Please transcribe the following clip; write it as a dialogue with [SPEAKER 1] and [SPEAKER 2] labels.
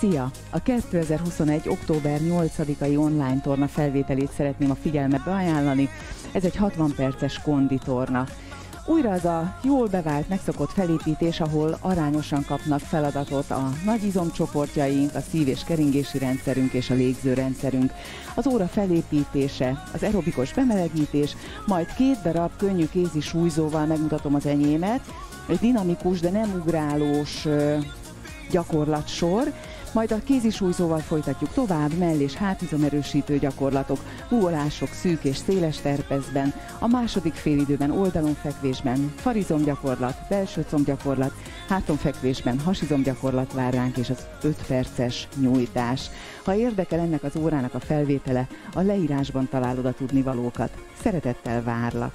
[SPEAKER 1] Szia! A 2021. október 8-ai online torna felvételét szeretném a figyelmetbe ajánlani. Ez egy 60 perces konditorna. Újra az a jól bevált, megszokott felépítés, ahol arányosan kapnak feladatot a nagy izomcsoportjaink, a szív- és keringési rendszerünk és a légzőrendszerünk. Az óra felépítése, az aerobikus bemelegítés, majd két darab könnyű kézi súlyzóval megmutatom az enyémet, egy dinamikus, de nem ugrálós gyakorlatsor, majd a kézisúlyzóval folytatjuk tovább, mell- és hátizomerősítő gyakorlatok, húolások szűk és széles terpezben, a második félidőben farizom gyakorlat, belső gyakorlat, háton fekvésben hasizom gyakorlat vár ránk, és az 5 perces nyújtás. Ha érdekel ennek az órának a felvétele, a leírásban találod a tudnivalókat. Szeretettel várlak!